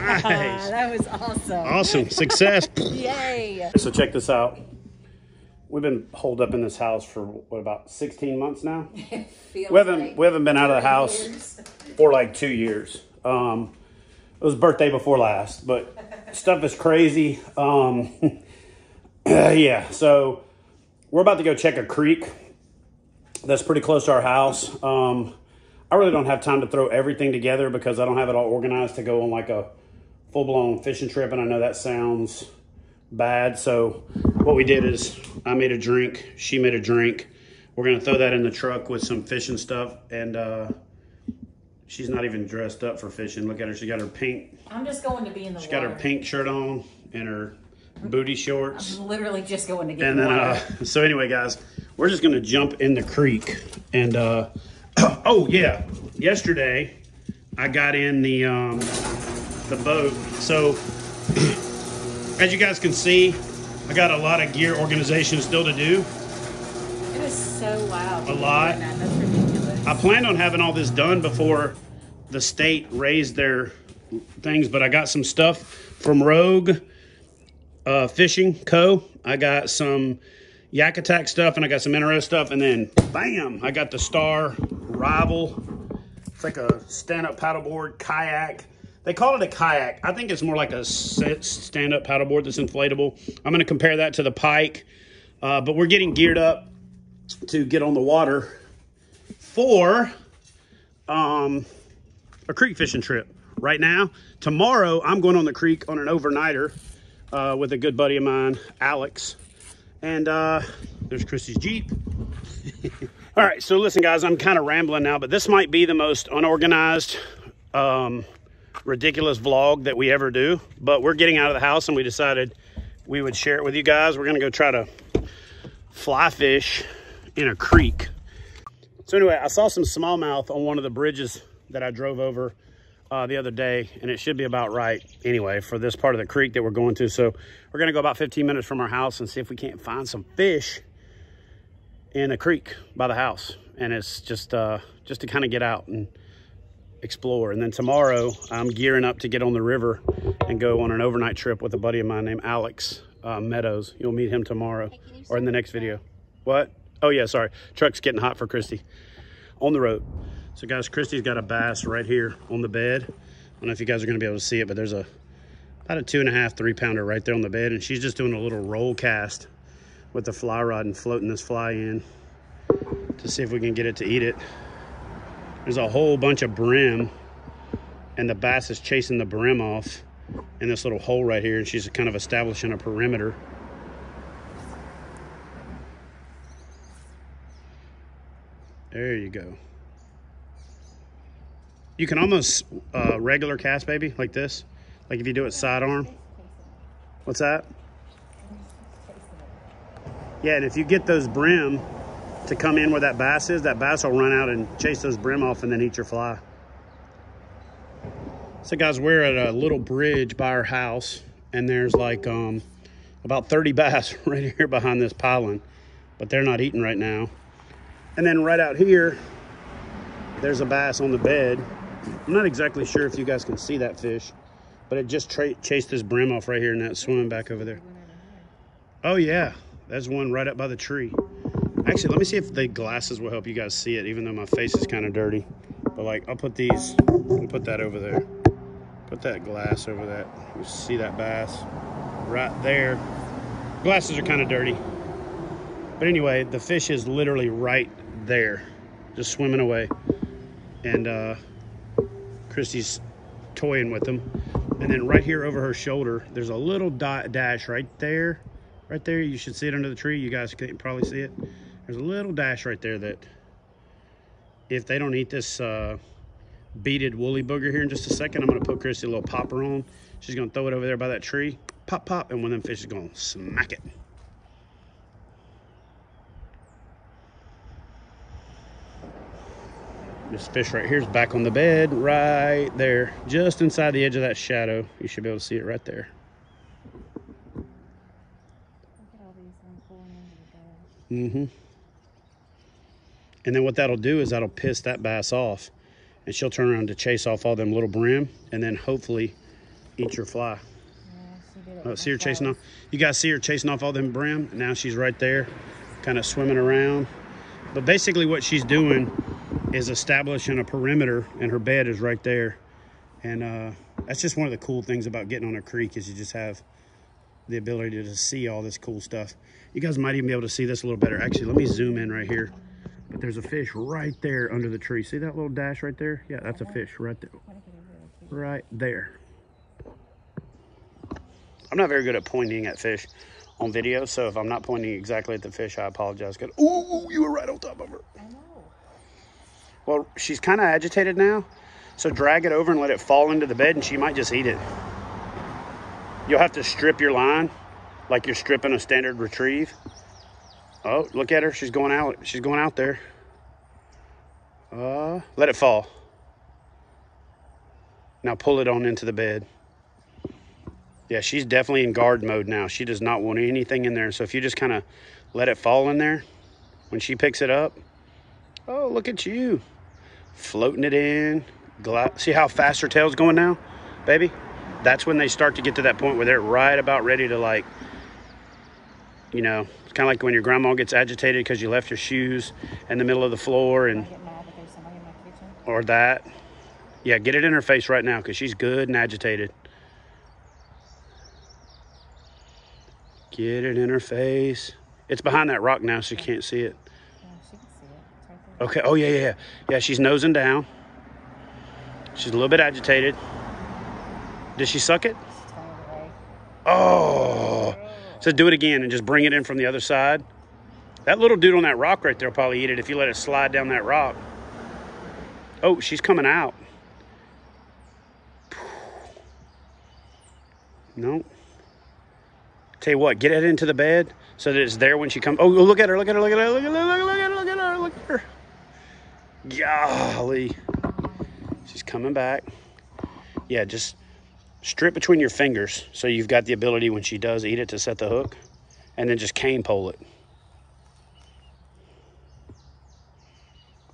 Nice. that was awesome. Awesome. Success. Yay. So check this out. We've been holed up in this house for what about 16 months now? Feels We haven't like we haven't been out of the house years. for like two years. Um, it was birthday before last, but stuff is crazy. Um, yeah, so we're about to go check a creek that's pretty close to our house. Um, I really don't have time to throw everything together because I don't have it all organized to go on like a full blown fishing trip, and I know that sounds bad. So what we did is I made a drink, she made a drink. We're gonna throw that in the truck with some fishing stuff, and uh, she's not even dressed up for fishing. Look at her; she got her pink, I'm just going to be in the she water. got her pink shirt on and her booty shorts. I'm literally just going to get And then, water. uh, so anyway, guys, we're just gonna jump in the creek. And uh, oh yeah, yesterday I got in the um, the boat. So as you guys can see, I got a lot of gear organization still to do. it is so loud. A lot. That. That's ridiculous. I planned on having all this done before the state raised their things, but I got some stuff from Rogue uh, Fishing Co. I got some Yak Attack stuff and I got some NRS stuff, and then bam, I got the Star Rival. It's like a stand-up paddleboard kayak. They call it a kayak. I think it's more like a stand-up paddleboard that's inflatable. I'm going to compare that to the Pike, uh, but we're getting geared up to get on the water for um, a creek fishing trip right now. Tomorrow, I'm going on the creek on an overnighter uh, with a good buddy of mine, Alex. And uh, there's Kristie's Jeep. All right, so listen, guys, I'm kind of rambling now, but this might be the most unorganized, um, ridiculous vlog that we ever do. But we're getting out of the house and we decided we would share it with you guys. We're to go try to fly fish in a creek. So anyway, I saw some smallmouth on one of the bridges that I drove over uh, the other day, and it should be about right anyway for this part of the creek that we're going to. So we're gonna go about 15 minutes from our house and see if we can't find some fish in a creek by the house. And it's just uh, just to kind of get out and explore. And then tomorrow, I'm gearing up to get on the river and go on an overnight trip with a buddy of mine named Alex uh, Meadows. You'll meet him tomorrow or in the next video. What? Oh yeah, sorry. Truck's getting hot for Kristie. On the road. So guys, Kristie's got a bass right here on the bed. I don't know if you guys are gonna be able to see it, but there's a about a two and a half, three pounder right there on the bed. And she's just doing a little roll cast with the fly rod and floating this fly in to see if we can get it to eat it. There's a whole bunch of brim and the bass is chasing the brim off in this little hole right here. And she's kind of establishing a perimeter. There you go. You can almost uh, regular cast, baby, like this. Like if you do it sidearm. What's that? Yeah, and if you get those brim to come in where that bass is, that bass will run out and chase those brim off and then eat your fly. So guys, we're at a little bridge by our house and there's like um, about 30 bass right here behind this piling, but they're not eating right now. And then right out here, there's a bass on the bed. I'm not exactly sure if you guys can see that fish, but it just chased this brim off right here and that's swimming back over there. Oh yeah, there's one right up by the tree. Actually, let me see if the glasses will help you guys see it, even though my face is kind of dirty. But like, I'll put these, I'll put that over there. Put that glass over that. You see that bass right there. Glasses are kind of dirty. But anyway, the fish is literally right there, just swimming away. And uh, Kristie's toying with them. And then right here over her shoulder, there's a little dot dash right there. Right there, you should see it under the tree. You guys can probably see it. There's a little dash right there that if they don't eat this uh, beaded woolly booger here in just a second, I'm gonna put Kristie a little popper on. She's gonna throw it over there by that tree. Pop, pop, and one of them fish is gonna smack it. This fish right here is back on the bed, right there, just inside the edge of that shadow. You should be able to see it right there. Mm-hmm. And then what that'll do is that'll piss that bass off. And she'll turn around to chase off all them little brim. And then hopefully eat your fly. Yeah, she did it Oh, see her chasing off. You guys see her chasing off all them brim. Now she's right there, kind of swimming around. But basically, what she's doing is establishing a perimeter, and her bed is right there. And uh, that's just one of the cool things about getting on a creek is you just have the ability to see all this cool stuff. You guys might even be able to see this a little better. Actually, let me zoom in right here. But there's a fish right there under the tree. See that little dash right there? Yeah, that's a fish right there. What if it is really cute? Right there. I'm not very good at pointing at fish on video, so if I'm not pointing exactly at the fish, I apologize. Good. Ooh, you were right on top of her. I know. Well, she's kind of agitated now, so drag it over and let it fall into the bed, and she might just eat it. You'll have to strip your line like you're stripping a standard retrieve. Oh, look at her. She's going out. She's going out there. Uh, let it fall. Now pull it on into the bed. Yeah, she's definitely in guard mode now. She does not want anything in there. So if you just kind of let it fall in there, when she picks it up, oh, look at you. Floating it in. See how fast her tail's going now, baby? That's when they start to get to that point where they're right about ready to like, you know, kind of like when your grandma gets agitated because you left your shoes in the middle of the floor I and get mad that there's somebody in my kitchen. or that. Yeah, get it in her face right now because she's good and agitated. Get it in her face. It's behind that rock now, so you can't see it. Yeah, she can see it. Right. Okay. Oh yeah, yeah, yeah. Yeah, she's nosing down. She's a little bit agitated. Did she suck it? So do it again and just bring it in from the other side. That little dude on that rock right there will probably eat it if you let it slide down that rock. Oh, she's coming out. Nope. Tell you what, get it into the bed so that it's there when she comes. Oh, look at her, look at her, look at her, look at her, look at her, look at her, look at her. Golly. She's coming back. Yeah, just strip between your fingers so you've got the ability when she does eat it to set the hook and then just cane pole it.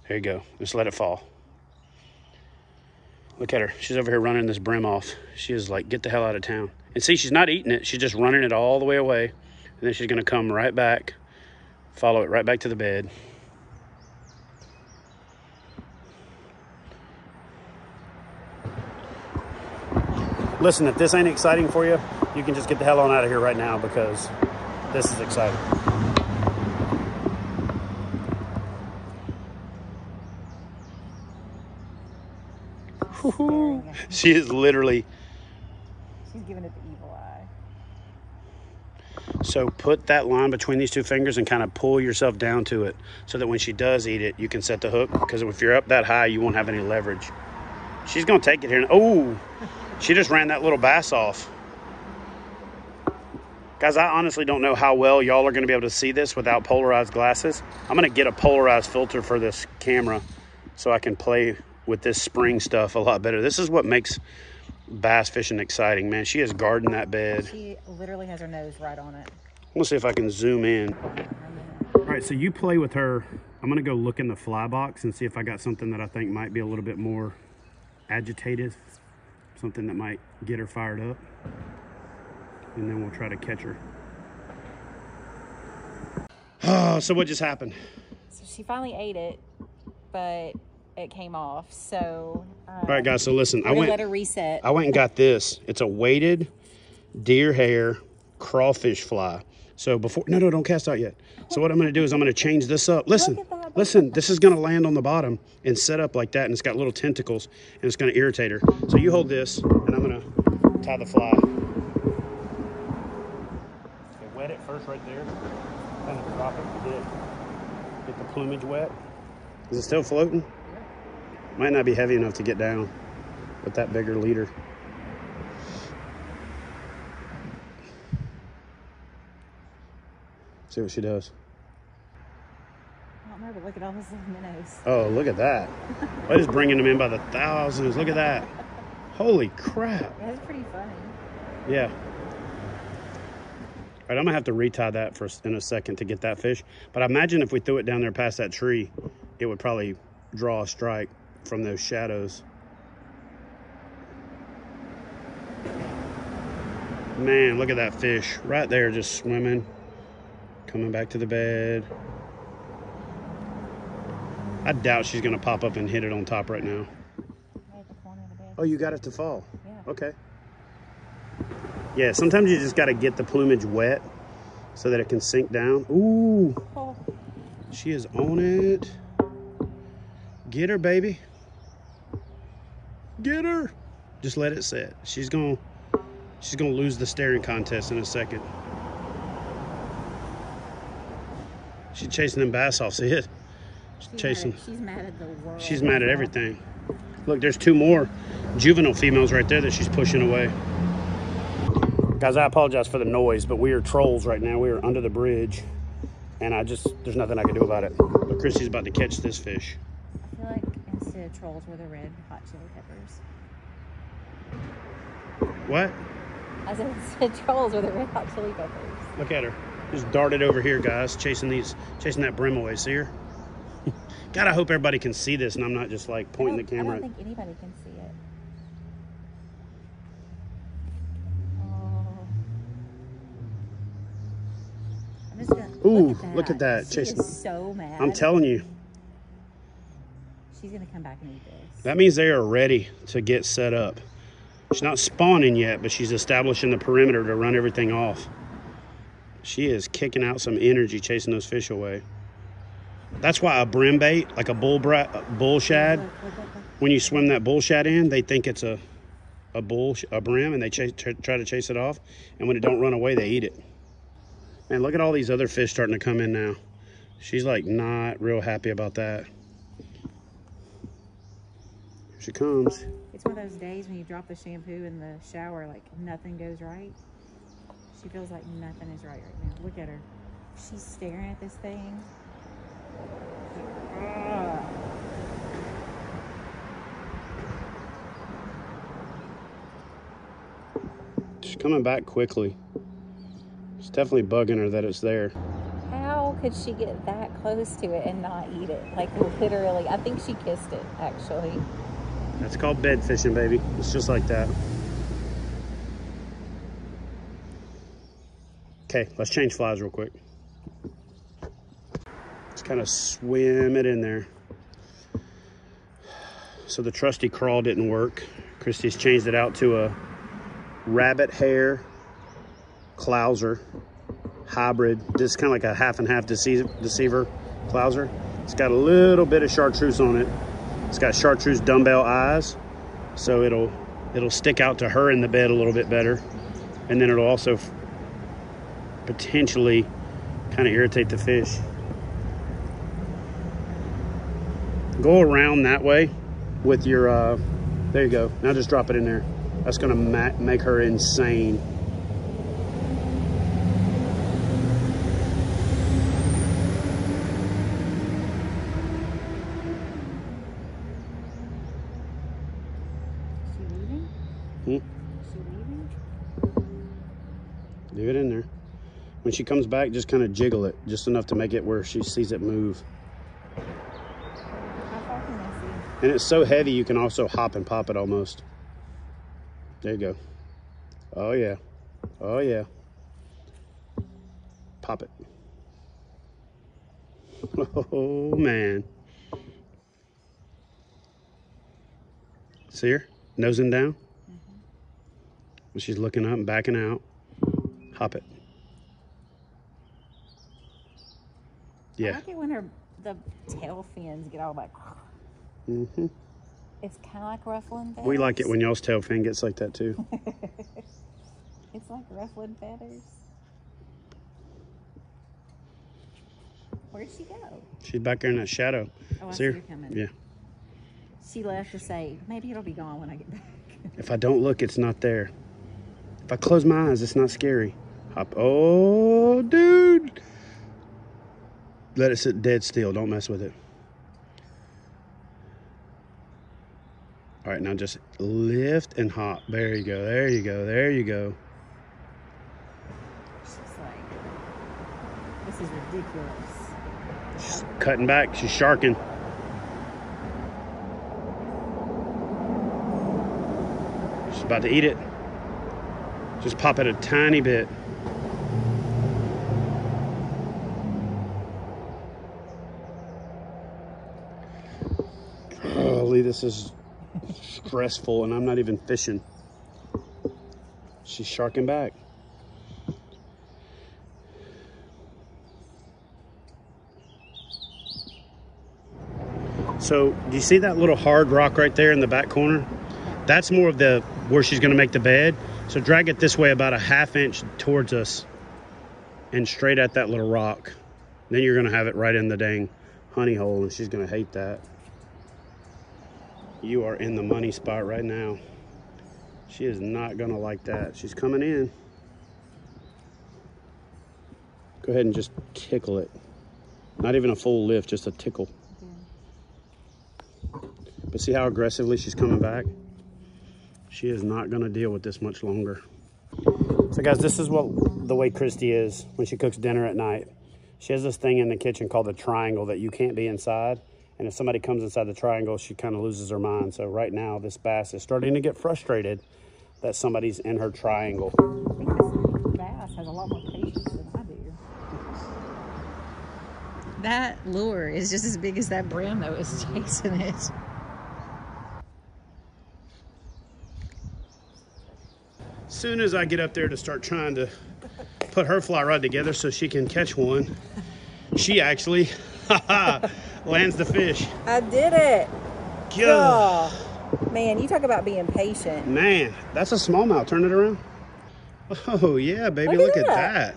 There you go. Just let it fall. Look at her. She's over here running this brim off. She is like, get the hell out of town. And see, she's not eating it. She's just running it all the way away. And then she's going to come right back, follow it right back to the bed. Listen, if this ain't exciting for you, you can just get the hell on out of here right now because this is exciting. Staring at me. She is literally She's giving it the evil eye. so put that line between these two fingers and kind of pull yourself down to it so that when she does eat it, you can set the hook because if you're up that high, you won't have any leverage. She's gonna take it here. And, oh, she just ran that little bass off. Guys, I honestly don't know how well y'all are gonna be able to see this without polarized glasses. I'm gonna get a polarized filter for this camera so I can play with this spring stuff a lot better. This is what makes bass fishing exciting, man. She is guarding that bed. She literally has her nose right on it. We'll see if I can zoom in. All right, so you play with her. I'm gonna go look in the fly box and see if I got something that I think might be a little bit more agitated, something that might get her fired up, and then we'll try to catch her. Oh, so what just happened? So she finally ate it, but it came off. So um, All right, guys. So listen, I went. let her reset. I went and got this. It's a weighted deer hair crawfish fly. So before, no, no, don't cast out yet. So what I'm going to do is I'm going to change this up. Listen. Listen, this is going to land on the bottom and set up like that. And it's got little tentacles and it's going to irritate her. So you hold this and I'm going to tie the fly. Okay, wet it first right there. Kind of drop it, get, it, get the plumage wet. Is it still floating? Might not be heavy enough to get down with that bigger leader. See what she does. I don't know, but look at all those minnows. Oh, look at that. I just bringing them in by the thousands. Look at that. Holy crap. That's pretty funny. Yeah. All right, I'm gonna have to retie that for in a second to get that fish. But I imagine if we threw it down there past that tree, it would probably draw a strike from those shadows. Man, look at that fish right there just swimming, coming back to the bed. I doubt she's going to pop up and hit it on top right now. Right at the corner of the bed. Oh, you got it to fall. Yeah. Okay. Yeah, sometimes you just got to get the plumage wet so that it can sink down. Ooh, Oh, she is on it. Get her, baby. Get her. Just let it sit. She's going to she's going to lose the staring contest in a second. She's chasing them bass off. See it? She's chasing. Mad at, she's mad at the world. She's mad at everything. Look, there's two more juvenile females right there that she's pushing away. Guys, I apologize for the noise, but we are trolls right now. We are under the bridge, and I just, there's nothing I can do about it. But Kristie's about to catch this fish. I feel like instead of trolls were the red hot chili peppers. What? I said instead trolls were the red hot chili peppers. Look at her. Just darted over here, guys, chasing these, chasing that brim away. See her? God, I hope everybody can see this, and I'm not just like pointing the camera. I don't think anybody can see it. Oh. I'm just gonna. Ooh, look at that. look at that, She is so mad. I'm telling you, She's gonna come back and eat this. That means they are ready to get set up. She's not spawning yet, but she's establishing the perimeter to run everything off. She is kicking out some energy chasing those fish away. That's why a brim bait, like a bull, bra- bull shad, when you swim that bull shad in, they think it's a, a bull, a brim, and they chase, tr- try to chase it off. And when it don't run away, they eat it. Man, look at all these other fish starting to come in now. She's like not real happy about that. Here she comes. It's one of those days when you drop the shampoo in the shower, like nothing goes right. She feels like nothing is right right now. Look at her. She's staring at this thing. Ugh. She's coming back quickly. It's definitely bugging her that it's there. How could she get that close to it and not eat it? Like literally, I think she kissed it actually. That's called bed fishing, baby. It's just like that. Okay, let's change flies real quick. Kind of swim it in there. So the trusty crawl didn't work. Kristie's changed it out to a rabbit hair clouser hybrid. This is kind of like a half and half deceiver, deceiver clouser. It's got a little bit of chartreuse on it. It's got chartreuse dumbbell eyes, so it'll it'll stick out to her in the bed a little bit better, and then it'll also potentially kind of irritate the fish. Go around that way with your. Uh, there you go. Now just drop it in there. That's gonna ma- make her insane. Is she leaving? Hmm? Is she leaving? Leave it in there. When she comes back, just kind of jiggle it, just enough to make it where she sees it move. How far can I see? And it's so heavy, you can also hop and pop it almost. There you go. Oh, yeah. Oh, yeah. Pop it. Oh, man. See her? Nosing down? Mm-hmm. She's looking up and backing out. Hop it. Yeah. I like it when her the tail fins get all like. Hmm It's kind of like ruffling feathers. We like it when y'all's tail fin gets like that, too. It's like ruffling feathers. Where'd she go? She's back there in that shadow. Oh, I See see her? her coming. Yeah. She left to say, maybe it'll be gone when I get back. If I don't look, it's not there. If I close my eyes, it's not scary. Hop. Oh, dude. Let it sit dead still. Don't mess with it. All right, now just lift and hop. There you go. There you go. There you go. She's like, this is ridiculous. She's cutting back. She's sharking. She's about to eat it. Just pop it a tiny bit. Holy, this is stressful and I'm not even fishing. She's sharking back. So do you see that little hard rock right there in the back corner? That's more of the where she's gonna make the bed. So drag it this way about a half inch towards us and straight at that little rock. Then you're gonna have it right in the dang honey hole and she's gonna hate that. You are in the money spot right now. She is not gonna like that. She's coming in. Go ahead and just tickle it. Not even a full lift, just a tickle. But see how aggressively she's coming back? She is not gonna deal with this much longer. So guys, this is what the way Kristie is when she cooks dinner at night. She has this thing in the kitchen called the triangle that you can't be inside. And if somebody comes inside the triangle, she kind of loses her mind. So right now, this bass is starting to get frustrated that somebody's in her triangle. I think this bass has a lot more patience than I do. That lure is just as big as that brim that was chasing it. As soon as I get up there to start trying to put her fly rod together so she can catch one, she actually lands the fish. I did it. Go. Oh, man, you talk about being patient. Man, that's a smallmouth. Turn it around. Oh, yeah, baby. Look Look, at at that.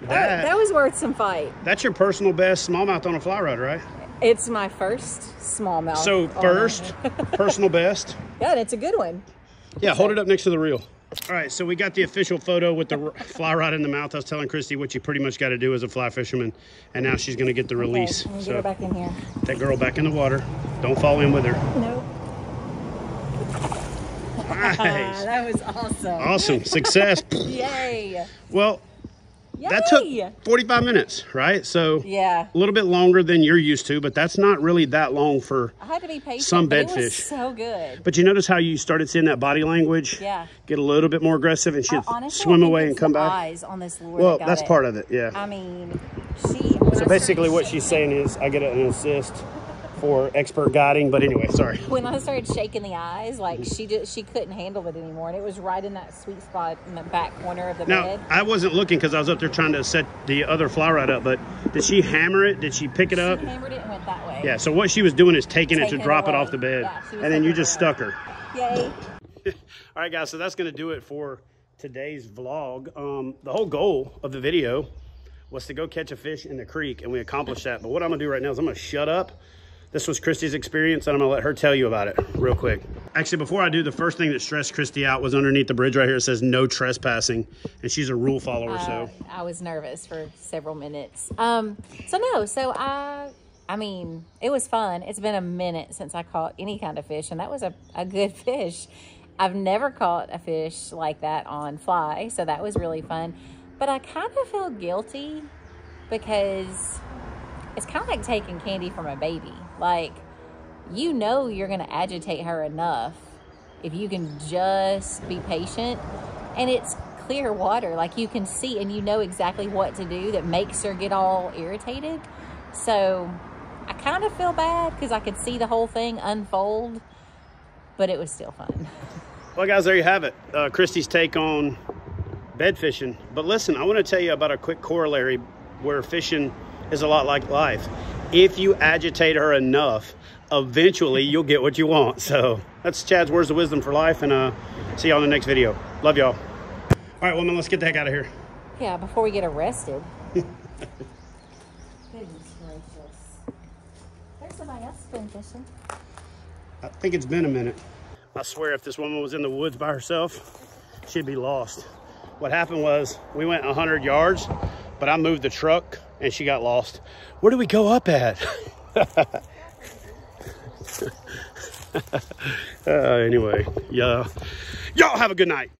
that. That, that was worth some fight. That's your personal best smallmouth on a fly rod, right? It's my first smallmouth. So first, personal best. Yeah, and it's a good one. Yeah, hold it up next to the reel. All right, so we got the official photo with the fly rod in the mouth. I was telling Kristie what you pretty much got to do as a fly fisherman, and now she's going to get the release. Okay, let get her so back in here. that girl back in the water. Don't fall in with her. Nope. Nice. that was awesome. Awesome. Success. Yay. Well, Yay. that took 45 minutes, right? So Yeah. a little bit longer than you're used to, but that's not really that long for. I had to be patient. Some bedfish. so good. But you notice how you started seeing that body language? Yeah. Get a little bit more aggressive and she'd honestly swim away and come back. Eyes on this lure Well, that that's it. part of it, yeah. I mean, she. So basically, what she's saying is, I get an assist for expert guiding. But anyway, sorry. when I started shaking the eyes, like she just she couldn't handle it anymore, and it was right in that sweet spot in the back corner of the Now, bed. I wasn't looking because I was up there trying to set the other fly rod up. But did she hammer it? Did she pick it up? She hammered it and went that way. Yeah. So what she was doing is taking, it to it drop it off the bed, Yeah, and then you just away. stuck her. Yay! All right, guys. So that's going to do it for today's vlog. Um, the whole goal of the video was to go catch a fish in the creek, and we accomplished that. But what I'm going to do right now is I'm going to shut up. This was Kristie's experience, and I'm going to let her tell you about it real quick. Actually, before I do, the first thing that stressed Kristie out was underneath the bridge right here. It says no trespassing, and she's a rule follower. Uh, so I was nervous for several minutes. Um, so no, so I, I mean, it was fun. It's been a minute since I caught any kind of fish, and that was a, a good fish. I've never caught a fish like that on fly, so that was really fun. But I kind of feel guilty because it's kind of like taking candy from a baby. Like, you know, you're going to agitate her enough if you can just be patient. And it's clear water, like you can see, and you know exactly what to do that makes her get all irritated. So I kind of feel bad because I could see the whole thing unfold, but it was still fun. Well, guys, there you have it. Uh, Kristie's take on bed fishing. But listen, I want to tell you about a quick corollary where fishing is a lot like life. If you agitate her enough, eventually you'll get what you want. So that's Chad's words of wisdom for life, and uh, see y'all in the next video. Love y'all. All right, woman, let's get the heck out of here. Yeah, before we get arrested. Goodness gracious. There's somebody else been fishing. I think it's been a minute. I swear, if this woman was in the woods by herself, she'd be lost. What happened was we went 100 yards, but I moved the truck and she got lost. Where do we go up at? uh, anyway, yeah. Y'all have a good night.